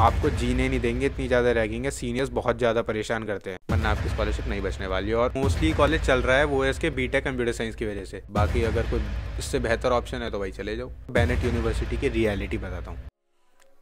आपको जीने नहीं देंगे, इतनी ज़्यादा रैगिंग है। सीनियर्स बहुत ज़्यादा परेशान करते हैं। वरना आपकी स्कॉलरशिप नहीं बचने वाली है। और मोस्टली कॉलेज चल रहा है, वो है इसके बीटेक कंप्यूटर साइंस की वजह से। बाकी अगर कोई, इससे बेहतर ऑप्शन है तो भाई चले जाओ। बैनेट यूनिवर्सिटी की रियलिटी बताता हूँ।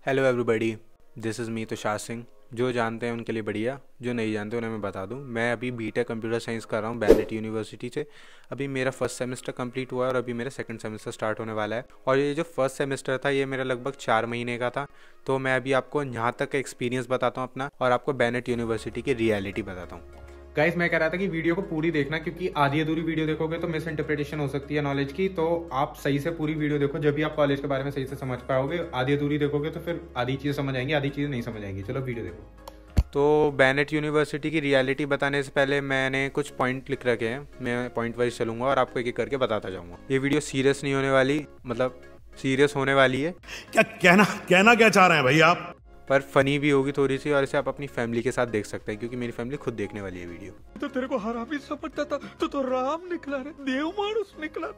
Hello everybody this is me Tushar Singh जो जानते हैं उनके लिए बढ़िया, जो नहीं जानते उन्हें मैं बता दूँ। मैं अभी बीटेक कंप्यूटर साइंस कर रहा हूँ बैलेट यूनिवर्सिटी से। अभी मेरा फ़र्स्ट सेमेस्टर कंप्लीट हुआ है और अभी मेरा सेकंड सेमेस्टर स्टार्ट होने वाला है। और ये जो फ़र्स्ट सेमेस्टर था, ये मेरा लगभग चार महीने का था। तो मैं अभी आपको यहाँ तक एक्सपीरियंस बताता हूँ अपना और आपको बैनेट यूनिवर्सिटी की रियलिटी बताता हूँ। गाइस मैं कह रहा था कि वीडियो को पूरी देखना क्योंकि आधी अधूरी वीडियो देखोगे तो मिस इंटरप्रिटेशन हो सकती है नॉलेज की तो आप सही से पूरी वीडियो देखो। जब भी आप कॉलेज के बारे में सही से समझ पाओगे आधी अधूरी देखोगे तो फिर आधी चीज़ें समझ आएँगी आधी चीज़ें नहीं समझ आएँगी। चलो वीडियो देखो। तो बैनेट यूनिवर्सिटी की रियलिटी बताने से पहले मैंने कुछ पॉइंट लिख रखे हैं। मैं पॉइंट वाइज चलूँगा और आपको एक एक करके बताता जाऊँगा। ये वीडियो सीरियस नहीं होने वाली मतलब सीरियस होने वाली है। क्या कहना कहना क्या चाह रहे हैं भाई आप? पर फनी भी होगी थोड़ी सी और इसे आप अपनी फैमिली के साथ देख सकते हैं क्योंकि मेरी फैमिली खुद देखने वाली है वीडियो। तो तेरे को हरामी समझता था तो तो राम निकला रे देव मानुस निकला।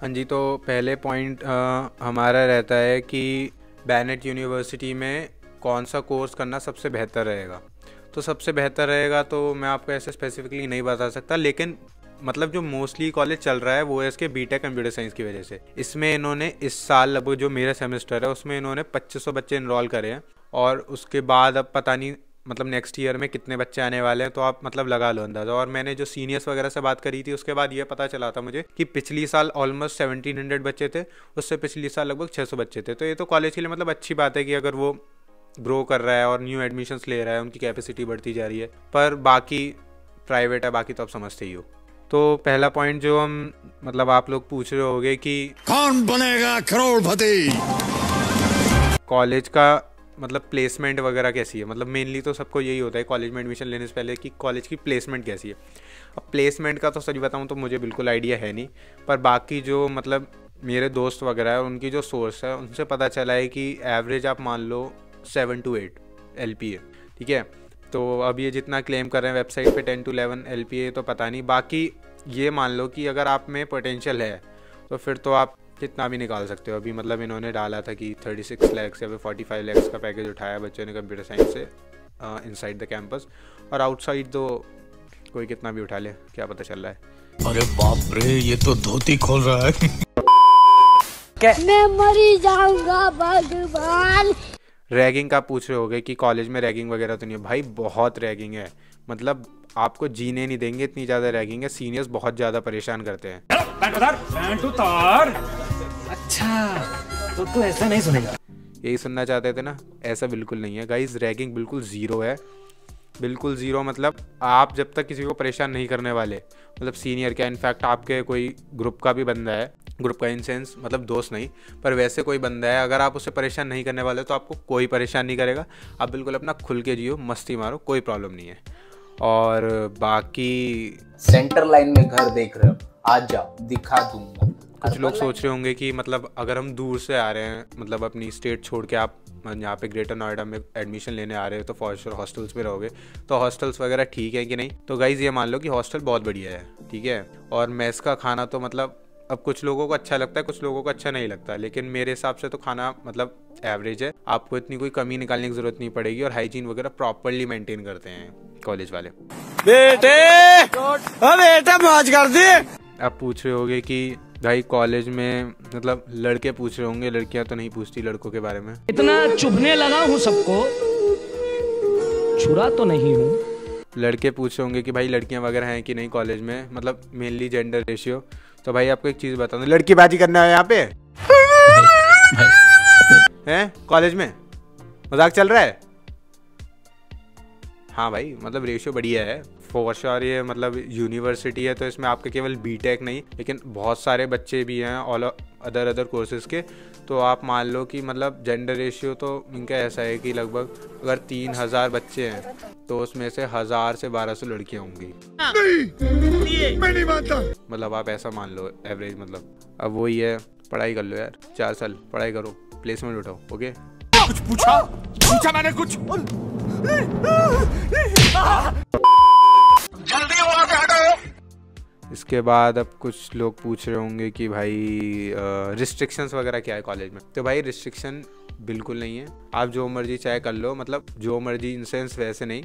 हाँ जी तो पहले पॉइंट हमारा रहता है कि बैनेट यूनिवर्सिटी में कौन सा कोर्स करना सबसे बेहतर रहेगा। तो सबसे बेहतर रहेगा तो मैं आपको ऐसे स्पेसिफिकली नहीं बता सकता लेकिन मतलब जो मोस्टली कॉलेज चल रहा है, वो है इसके बीटेक कंप्यूटर साइंस की वजह से। इसमें इन्होंने इस साल लगभग जो मेरा सेमेस्टर है, उसमें इन्होंने 2500 बच्चे इनरोल करे हैं और उसके बाद अब पता नहीं मतलब नेक्स्ट ईयर में कितने बच्चे आने वाले हैं तो आप मतलब लगा लो अंदाज़ा। और मैंने जो सीनियर्स वगैरह से बात करी थी, उसके बाद ये पता चला था मुझे कि पिछली साल ऑलमोस्ट सेवनटीन हंड्रेड बच्चे थे, उससे पिछली साल लगभग छः सौ बच्चे थे। तो ये तो कॉलेज के लिए मतलब अच्छी बात है कि अगर वो ग्रो कर रहा है और न्यू एडमिशन्स ले रहा है, उनकी कैपेसिटी बढ़ती जा रही है। पर बाकी प्राइवेट है, बाकी तो आप समझते ही हो। तो पहला पॉइंट जो हम मतलब आप लोग पूछ रहे होगे कि कौन बनेगा करोड़पति? कॉलेज का मतलब प्लेसमेंट वगैरह कैसी है? मतलब मेनली तो सबको यही होता है कॉलेज में एडमिशन लेने से पहले कि कॉलेज की प्लेसमेंट कैसी है। अब प्लेसमेंट का तो सच बताऊँ तो मुझे बिल्कुल आइडिया है नहीं पर बाकी जो मतलब मेरे दोस्त वगैरह है उनकी जो सोर्स है उनसे पता चला है कि एवरेज आप मान लो seven to eight L P A ठीक है? तो अब ये जितना क्लेम कर रहे हैं वेबसाइट पे ten to eleven L P A तो पता नहीं। बाकी ये मान लो कि अगर आप में पोटेंशियल है तो फिर तो आप कितना भी निकाल सकते हो। अभी मतलब इन्होंने डाला था कि थर्टी सिक्स लैक्स या फिर फोर्टी फाइव लैक्स का पैकेज उठाया बच्चों ने कंप्यूटर साइंस से इनसाइड द कैंपस और आउटसाइड तो कोई कितना भी उठा ले क्या पता चल रहा है। अरे बाप रे ये तो धोती खोल रहा है। मैं मरी जाऊँगा भगवान। रैगिंग का पूछ रहे होगे कि कॉलेज में रैगिंग वगैरह तो नहीं है। भाई बहुत रैगिंग है। मतलब आपको जीने नहीं देंगे इतनी ज़्यादा रैगिंग है सीनियर्स बहुत ज़्यादा परेशान करते हैं। अच्छा तो तू ऐसा नहीं सुनेगा। यही सुनना चाहते थे ना? ऐसा बिल्कुल नहीं है। गाइज़ रैगिंग बिल्कुल ज़ीरो है। बिल्कुल ज़ीरो मतलब आप जब तक किसी को परेशान नहीं करने वाले मतलब सीनियर क्या इनफैक्ट आपके कोई ग्रुप का भी बंदा है ग्रुप का इन सेंस मतलब दोस्त नहीं पर वैसे कोई बंदा है अगर आप उसे परेशान नहीं करने वाले तो आपको कोई परेशान नहीं करेगा। आप बिल्कुल अपना खुल के जियो मस्ती मारो कोई प्रॉब्लम नहीं है। और बाकी सेंटर लाइन में घर देख रहे हो। आज जाओ दिखा दूँगा। कुछ लोग सोच रहे होंगे कि मतलब अगर हम दूर से आ रहे हैं मतलब अपनी स्टेट छोड़ के आप यहाँ पे ग्रेटर नोएडा में एडमिशन लेने आ रहे हो तो फॉर श्योर हॉस्टल्स में रहोगे। तो हॉस्टल्स वगैरह ठीक है कि नहीं? तो गाइज़ ये मान लो कि हॉस्टल बहुत बढ़िया है ठीक है? और मेस का खाना तो मतलब अब कुछ लोगों को अच्छा लगता है कुछ लोगों को अच्छा नहीं लगता लेकिन मेरे हिसाब से तो खाना मतलब एवरेज है। आपको इतनी कोई कमी निकालने की ज़रूरत नहीं पड़ेगी और हाइजीन वगैरह प्रॉपरली मेंटेन करते हैं कॉलेज वाले। बेटे! बेटा मौज कर दी। आप पूछ रहे होगे कि भाई कॉलेज में मतलब लड़के पूछ रहे होंगे लड़कियाँ तो नहीं पूछती लड़कों के बारे में। इतना चुभने लगा हूँ सबको। छुरा तो नहीं हूँ। लड़के पूछ रहे होंगे कि भाई लड़कियाँ वगैरह हैं कि नहीं कॉलेज में? मतलब मेनली जेंडर रेशियो तो भाई आपको एक चीज़ बता दो लड़की बाजी करने है यहाँ पे? है? कॉलेज में? मज़ाक चल रहा है? हाँ भाई मतलब रेशियो बढ़िया है। फोर श्योर ये मतलब यूनिवर्सिटी है तो इसमें आपके केवल बीटेक नहीं लेकिन बहुत सारे बच्चे भी हैं ऑल अदर अदर कोर्सेज के तो आप मान लो कि मतलब जेंडर रेशियो तो इनका ऐसा है कि लगभग अगर तीन हज़ार बच्चे हैं तो उसमें से हज़ार से बारह सौ लड़कियाँ होंगी नहीं मैं नहीं मानता मतलब आप ऐसा मान लो एवरेज मतलब अब वही है पढ़ाई कर लो यार चार साल पढ़ाई करो प्लेसमेंट उठाओ ओके कुछ पूछा पूछा मैंने कुछ इसके बाद अब कुछ लोग पूछ रहे होंगे कि भाई रिस्ट्रिक्शंस वगैरह क्या है कॉलेज में? तो भाई रिस्ट्रिक्शन बिल्कुल नहीं है। आप जो मर्ज़ी चाहे कर लो मतलब जो मर्ज़ी इन सेंस वैसे नहीं।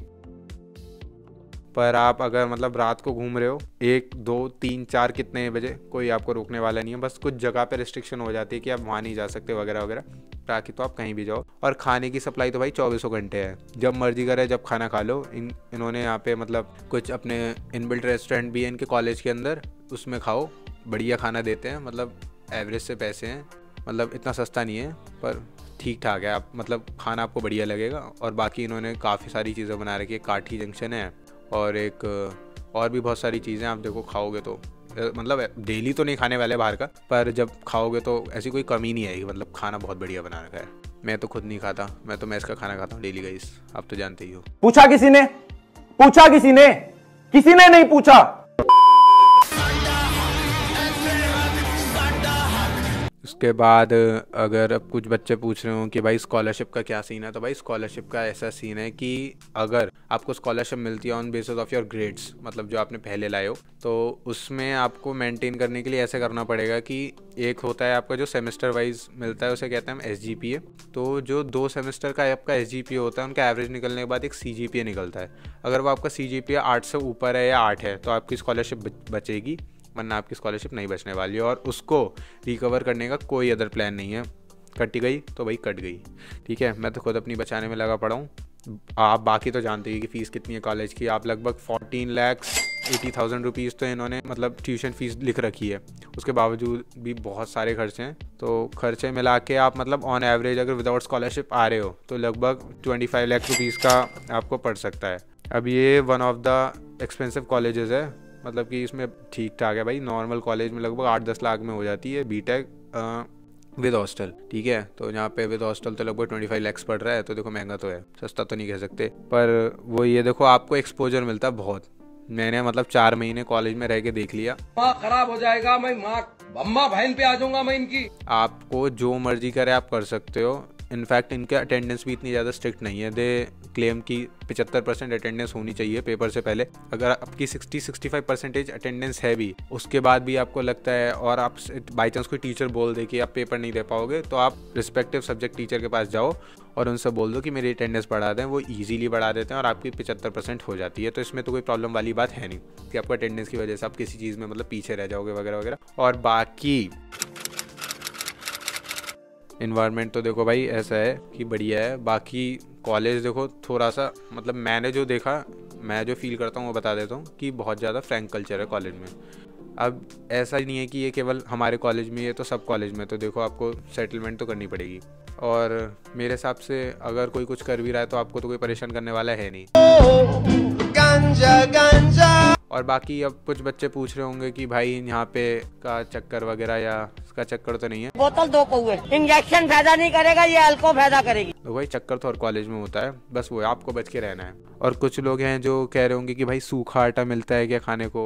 पर आप अगर मतलब रात को घूम रहे हो, एक, दो, तीन, चार कितने बजे कोई आपको रोकने वाला नहीं है, बस कुछ जगह पे रिस्ट्रिक्शन हो जाती है कि आप वहाँ नहीं जा सकते वगैरह वगैरह। ताकि तो आप कहीं भी जाओ। और खाने की सप्लाई तो भाई चौबीसों घंटे है। जब मर्ज़ी करे, जब खाना खा लो। इन, इन्होंने यहाँ पे मतलब कुछ अपने इनबिल्ट रेस्टोरेंट भी है इनके कॉलेज के अंदर, उसमें खाओ। बढ़िया खाना देते हैं। मतलब एवरेज से पैसे हैं। मतलब इतना सस्ता नहीं है, पर ठीक ठाक है। आप मतलब खाना आपको बढ़िया लगेगा। और बाकी इन्होंने काफ़ी सारी चीज़ें बना रखी है। काठी जंक्शन है। और एक, और भी बहुत सारी चीज़ें आप देखो खाओगे तो। मतलब डेली तो नहीं खाने वाले बाहर का, पर जब खाओगे तो ऐसी कोई कमी नहीं आएगी मतलब खाना बहुत बढ़िया बना रखा है। मैं तो खुद नहीं खाता, मैं तो मैं इसका खाना खाता हूँ डेली गाइस आप तो जानते ही हो। पूछा किसी ने? पूछा किसी ने? किसी ने नहीं पूछा? उसके बाद, अगर अब कुछ बच्चे पूछ रहे हो कि भाई स्कॉलरशिप का क्या सीन है तो भाई स्कॉलरशिप का ऐसा सीन है कि अगर आपको स्कॉलरशिप मिलती है on basis of your grades मतलब जो आपने पहले लाए हो तो उसमें आपको मेंटेन करने के लिए ऐसे करना पड़ेगा कि एक होता है आपका जो सेमेस्टर वाइज मिलता है, उसे कहते हैं हम एस तो जो दो सेमेस्टर का आपका एसजीपीए होता है, उनका एवरेज निकलने के बाद एक सीजीपीए निकलता है। अगर वो आपका सी जी आठ से ऊपर है या आठ है तो आपकी स्कॉलरशिप बचेगी। वरना आपकी स्कॉलरशिप नहीं बचने वाली है और उसको रिकवर करने का कोई अदर प्लान नहीं है। कट गई तो भाई कट गई। ठीक है, मैं तो खुद अपनी बचाने में लगा पड़ा हूँ। आप बाकी तो जानते ही कि फ़ीस कितनी है कॉलेज की। आप लगभग fourteen lakhs eighty thousand rupees तो इन्होंने मतलब ट्यूशन फ़ीस लिख रखी है। उसके बावजूद भी बहुत सारे खर्चे हैं। तो खर्चे मिला के आप मतलब ऑन एवरेज अगर विदाउट स्कॉलरशिप आ रहे हो तो लगभग ट्वेंटी फाइव लैख रुपीज़ का आपको पड़ सकता है। अब ये one of the expensive colleges है। मतलब कि इसमें ठीक ठाक है भाई। नॉर्मल कॉलेज में लगभग आठ दस लाख में हो जाती है बी टेक विद हॉस्टल ठीक है? तो यहाँ पे विद हॉस्टल तो लगभग ट्वेंटी फाइव लैक्स पड़ रहा है तो देखो महँगा तो है सस्ता तो नहीं कह सकते। पर वो ये देखो आपको एक्सपोजर मिलता है बहुत। मैंने मतलब चार महीने कॉलेज में रह के देख लिया। माँ खराब हो जाएगा मैं माँ अम्मा बहन पे आ जाऊँगा मैं इनकी। आपको जो मर्ज़ी करे आप कर सकते हो। इनफैक्ट इनके अटेंडेंस भी इतनी ज़्यादा स्ट्रिक्ट नहीं है। दे क्लेम की पिचहत्तर परसेंट अटेंडेंस होनी चाहिए पेपर से पहले। अगर आपकी sixty sixty five percentage attendance है भी, उसके बाद भी आपको लगता है और आप बाई चांस कोई टीचर बोल दे कि आप पेपर नहीं दे पाओगे तो आप रिस्पेक्टिव सब्जेक्ट टीचर के पास जाओ और उनसे बोल दो कि मेरी अटेंडेंस बढ़ा दें। वो ईजिली बढ़ा देते हैं और आपकी पिचहत्तर परसेंट हो जाती है। तो इसमें तो कोई प्रॉब्लम वाली बात है नहीं कि आपको अटेंडेंस की वजह से आप किसी चीज़ में मतलब पीछे रह जाओगे वगैरह वगैरह। और बाकी इन्वायरमेंट तो देखो भाई ऐसा है कि बढ़िया है। बाकी कॉलेज देखो थोड़ा सा मतलब मैंने जो देखा, मैं जो फील करता हूँ, वो बता देता हूँ कि बहुत ज़्यादा फ्रैंक कल्चर है कॉलेज में। अब ऐसा ही नहीं है कि ये केवल हमारे कॉलेज में है तो सब कॉलेज में तो देखो आपको सेटलमेंट तो करनी पड़ेगी। और मेरे हिसाब से अगर कोई कुछ कर भी रहा है तो आपको तो कोई परेशान करने वाला है नहीं। और बाकी अब कुछ बच्चे पूछ रहे होंगे कि भाई यहाँ पे का चक्कर वगैरह या इसका चक्कर तो नहीं है। बोतल दो कौए इंजेक्शन फ़ायदा नहीं करेगा ये अल्को फ़ायदा करेगी। तो भाई चक्कर तो हर कॉलेज में होता है। बस वो आपको बच के रहना है। और कुछ लोग हैं जो कह रहे होंगे कि भाई सूखा आटा मिलता है क्या खाने को?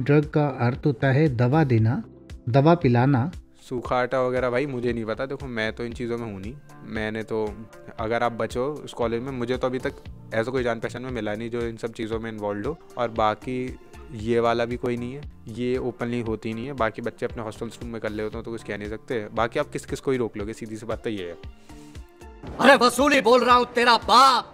ड्रग का अर्थ होता है दवा देना दवा पिलाना। सूखा आटा वगैरह भाई मुझे नहीं पता। देखो मैं तो इन चीज़ों में हूँ नहीं। मैंने तो अगर आप बचो उस कॉलेज में मुझे तो अभी तक ऐसा कोई जान पहचान में मिला नहीं जो इन सब चीज़ों में इन्वॉल्व हो। और बाकी ये वाला भी कोई नहीं है। ये ओपनली होती नहीं है। बाकी बच्चे अपने हॉस्टल रूम में कर ले होते हैं तो कुछ कह नहीं सकते। बाकी आप किस किस को ही रोक लोगे? सीधी सी बात तो ये है। अरे वसूली बोल रहा हूँ तेरा बाप।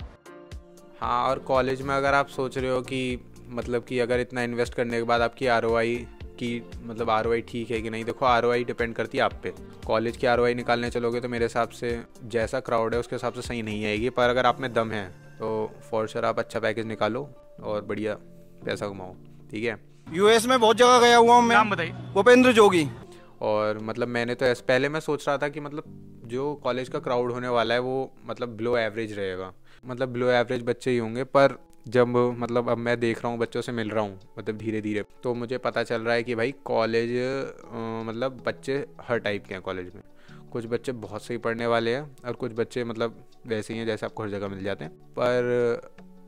हाँ और कॉलेज में अगर आप सोच रहे हो कि मतलब कि अगर इतना इन्वेस्ट करने के बाद आपकी आरओआई की मतलब आरओआई ठीक है कि नहीं? देखो आरओआई डिपेंड करती है आप पे। कॉलेज की आर निकालने चलोगे तो मेरे हिसाब से जैसा क्राउड है उसके हिसाब से सही नहीं आएगी। पर अगर आप में दम है तो फॉर श्योर आप अच्छा पैकेज निकालो और बढ़िया पैसा कमाओ। ठीक है? यूएस में बहुत जगह गया हुआ हूँ मैं। बताइए। भूपेंद्र जोगी। और मतलब मैंने तो ऐसे पहले मैं सोच रहा था कि मतलब जो कॉलेज का क्राउड होने वाला है वो मतलब बिलो एवरेज रहेगा। मतलब बिलो एवरेज बच्चे ही होंगे पर जब मतलब अब मैं देख रहा हूँ, बच्चों से मिल रहा हूँ मतलब धीरे धीरे तो मुझे पता चल रहा है कि भाई कॉलेज मतलब बच्चे हर टाइप के हैं कॉलेज में। कुछ बच्चे बहुत सही पढ़ने वाले हैं और कुछ बच्चे मतलब वैसे ही हैं जैसे आपको हर जगह मिल जाते हैं। पर,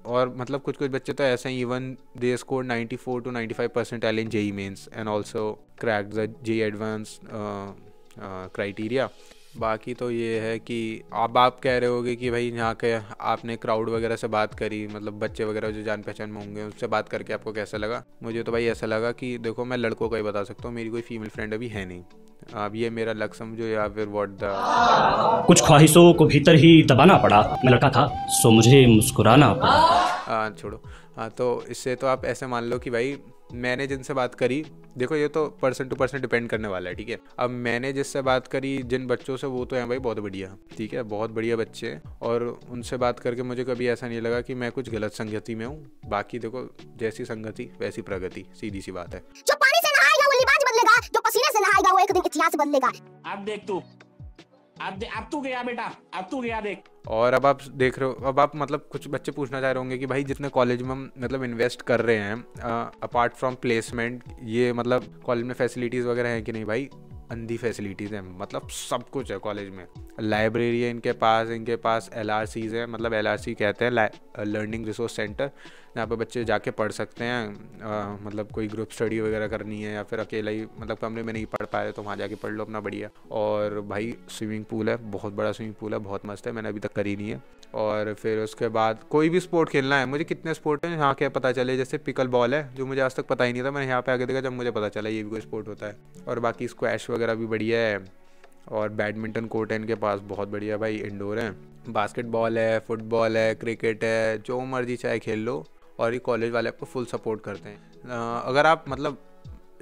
और मतलब कुछ कुछ बच्चे तो ऐसे हैं even they score 94 to 95 percentile in JEE Mains and also crack the JEE advance criteria बाकी तो ये है कि अब आप कह रहे होगे कि भाई यहाँ के आपने क्राउड वगैरह से बात करी मतलब बच्चे वगैरह जो जान पहचान में होंगे, उससे बात करके आपको कैसा लगा? मुझे तो भाई ऐसा लगा कि देखो मैं लड़कों का ही बता सकता हूँ, मेरी कोई फीमेल फ्रेंड अभी है नहीं। अब ये मेरा लक समझो या फिर वॉट द कुछ ख्वाहिशों को भीतर ही दबाना पड़ा। मैं लड़का था सो मुझे मुस्कुराना पड़ा। हाँ छोड़ो। हाँ तो इससे तो आप ऐसे मान लो कि भाई मैंने जिनसे बात करी देखो ये तो पर्सन टू पर्सन डिपेंड करने वाला है ठीक है? अब मैंने जिससे बात करी जिन बच्चों से वो तो हैं भाई बहुत बढ़िया ठीक है? बहुत बढ़िया बच्चे हैं और उनसे बात करके मुझे कभी ऐसा नहीं लगा कि मैं कुछ गलत संगति में हूँ। बाकी देखो जैसी संगति वैसी प्रगति सीधी सी बात है। जो पानी से नहाएगा वो लिबास बदलेगा जो पसीने से नहाएगा वो एक दिन इतिहास बदलेगा। अब देख तू अब अब तू गया बेटा, अब तू गया देख। और अब आप देख रहे हो, अब आप मतलब कुछ बच्चे पूछना चाह रहे होंगे कि भाई जितने कॉलेज में हम मतलब इन्वेस्ट कर रहे हैं अपार्ट फ्रॉम प्लेसमेंट ये मतलब कॉलेज में फैसिलिटीज़ वगैरह हैं कि नहीं भाई? अंधी फैसिलिटीज़ हैं मतलब सब कुछ है कॉलेज में। लाइब्रेरी है इनके पास इनके पास एल है मतलब एल आर सी कहते हैं लर्निंग रिसोर्स सेंटर जहाँ पे बच्चे जाके पढ़ सकते हैं आ, मतलब कोई ग्रुप स्टडी वगैरह करनी है या फिर अकेला ही मतलब कमरे में नहीं पढ़ पा रहे तो वहाँ जाके पढ़ लो अपना बढ़िया। और भाई स्विमिंग पूल है बहुत बड़ा स्विमिंग पूल है बहुत मस्त है मैंने अभी तक करी नहीं है। और फिर उसके बाद कोई भी स्पोर्ट खेलना है मुझे कितने स्पोर्ट हैं यहाँ के पता चले जैसे पिकल बॉल है जो मुझे आज तक पता ही नहीं था मैंने यहाँ पे आगे देखा जब मुझे पता चला ये भी कोई स्पोर्ट होता है। और बाकी स्क्वैश वगैरह भी बढ़िया है। और बैडमिंटन कोर्ट है इनके पास, बहुत बढ़िया भाई इंडोर है। बास्केटबॉल है फुटबॉल है क्रिकेट है, जो मर्ज़ी चाहे खेल लो, और ये कॉलेज वाले आपको फुल सपोर्ट करते हैं। अगर आप मतलब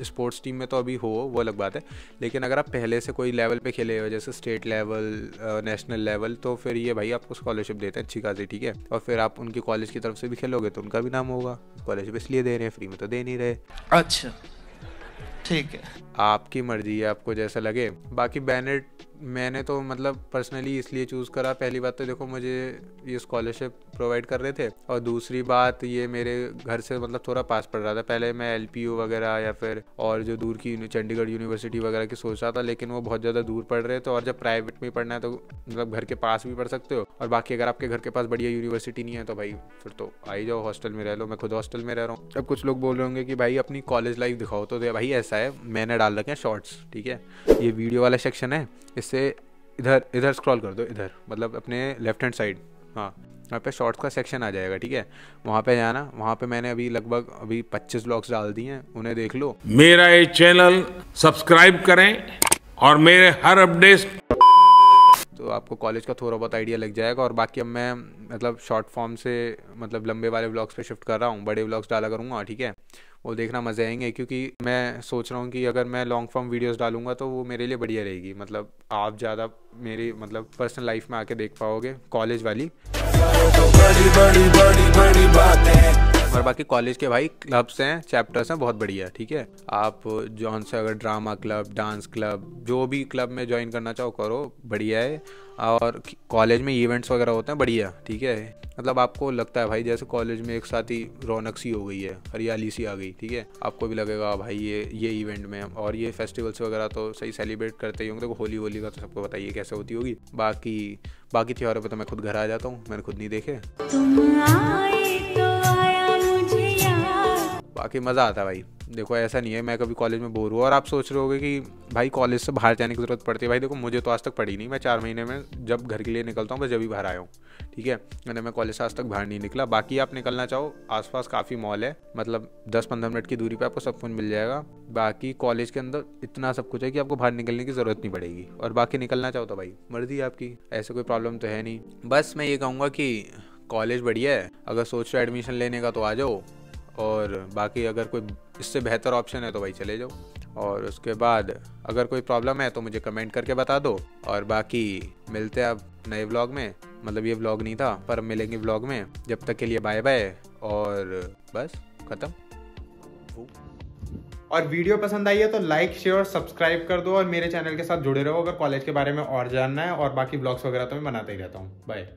स्पोर्ट्स टीम में तो अभी हो, वो अलग बात है, लेकिन अगर आप पहले से कोई लेवल पे खेले हो, जैसे स्टेट लेवल नेशनल लेवल तो फिर ये भाई आपको स्कॉलरशिप देते हैं अच्छी खासी, ठीक है? और फिर आप उनकी कॉलेज की तरफ़ से भी खेलोगे तो उनका भी नाम होगा। स्कॉलरशिप इसलिए दे रहे हैं फ्री में तो दे नहीं रहे। अच्छा। ठीक है। आपकी मर्ज़ी है, आपको जैसा लगे। बाकी बैनेट मैंने तो मतलब पर्सनली इसलिए चूज़ करा। पहली बात तो देखो, मुझे ये स्कॉलरशिप प्रोवाइड कर रहे थे। और दूसरी बात, ये मेरे घर से मतलब थोड़ा पास पड़ रहा था। पहले मैं एल वगैरह या फिर और जो दूर की चंडीगढ़ यूनिवर्सिटी वगैरह की सोच रहा था, लेकिन वो बहुत ज़्यादा दूर पड़ रहे थे और जब प्राइवेट में पढ़ना है तो मतलब घर के पास भी पढ़ सकते हो। और बाकी अगर आपके घर के पास बढ़िया यूनिवर्सिटी नहीं है तो भाई फिर तो आई जाओ हॉस्टल में रह लो। मैं खुद हॉस्टल में रह रहा हूँ। अब कुछ लोग बोल रहे होंगे कि भाई, अपनी कॉलेज लाइफ दिखाओ। तो भाई ऐसा है, मैंने डाल रखे हैं शॉर्ट्स ठीक है? ये वीडियो वाला सेक्शन है, इससे इधर इधर स्क्रॉल कर दो, इधर मतलब अपने लेफ़्ट हैंड साइड हाँ वहाँ पे शॉर्ट्स का सेक्शन आ जाएगा, ठीक है? वहाँ पे जाना, वहाँ पे मैंने अभी लगभग अभी 25 ब्लॉग्स डाल दिए हैं, उन्हें देख लो। मेरा ये चैनल सब्सक्राइब करें और मेरे हर अपडेट आपको कॉलेज का थोड़ा बहुत आइडिया लग जाएगा और बाकी अब मैं मतलब शॉर्ट फॉर्म से मतलब लंबे वाले ब्लॉग्स पे शिफ्ट कर रहा हूँ। बड़े ब्लॉग्स डाला करूँगा, ठीक है? वो देखना मज़े आएँगे क्योंकि मैं सोच रहा हूँ कि अगर मैं लॉन्ग फॉर्म वीडियोस डालूँगा तो वो मेरे लिए बढ़िया रहेगी। मतलब आप ज़्यादा मेरी मतलब पर्सनल लाइफ में आके देख पाओगे कॉलेज वाली। और बाकी कॉलेज के भाई क्लब्स हैं चैप्टर्स हैं, बहुत बढ़िया, ठीक है? आप जॉन से अगर ड्रामा क्लब डांस क्लब जो भी क्लब में ज्वाइन करना चाहो करो, बढ़िया है। और कॉलेज में इवेंट्स वगैरह होते हैं, बढ़िया, ठीक है? मतलब आपको लगता है भाई, जैसे कॉलेज में एक साथ ही रौनक सी हो गई है, हरियाली सी आ गई, ठीक है? आपको भी लगेगा भाई, ये ये इवेंट में और ये फेस्टिवल्स वगैरह तो सही सेलिब्रेट करते ही होंगे। देखो होली होली का तो सबको बताइए कैसे होती होगी। बाकी बाकी त्योहारों पर तो मैं खुद घर आ जाता हूँ, मैंने खुद नहीं देखे। बाकी मज़ा आता है भाई। देखो, ऐसा नहीं है, मैं कभी कॉलेज में बोर हुआ और आप सोच रहे होगे कि भाई कॉलेज से बाहर जाने की ज़रूरत पड़ती है। भाई देखो, मुझे तो आज तक पड़ी नहीं। मैं चार महीने में जब घर के लिए निकलता हूँ बस जब भी बाहर आया हूँ। ठीक है? मैंने, मैं कॉलेज से आज तक बाहर नहीं निकला। बाकी आप निकलना चाहो, आसपास काफ़ी मॉल है। मतलब दस पंद्रह मिनट की दूरी पर आपको सब कुछ मिल जाएगा। बाकी कॉलेज के अंदर इतना सब कुछ है कि आपको बाहर निकलने की ज़रूरत नहीं पड़ेगी। और बाकी निकलना चाहो तो भाई, मर्ज़ी आपकी। ऐसे कोई प्रॉब्लम तो है नहीं। बस मैं ये कहूँगा कि कॉलेज बढ़िया है। अगर सोच रहे एडमिशन लेने का तो आ जाओ। और बाकी अगर कोई इससे बेहतर ऑप्शन है तो भाई चले जाओ। और उसके बाद अगर कोई प्रॉब्लम है तो मुझे कमेंट करके बता दो। और बाकी मिलते हैं अब नए व्लॉग में। मतलब ये व्लॉग नहीं था, पर मिलेंगे व्लॉग में। जब तक के लिए बाय बाय। और बस, ख़त्म। और वीडियो पसंद आई है तो लाइक शेयर और सब्सक्राइब कर दो। और मेरे चैनल के साथ जुड़े रहो। अगर कॉलेज के बारे में और जानना है और बाकी ब्लॉग्स वगैरह तो मैं बनाता ही रहता हूँ। बाय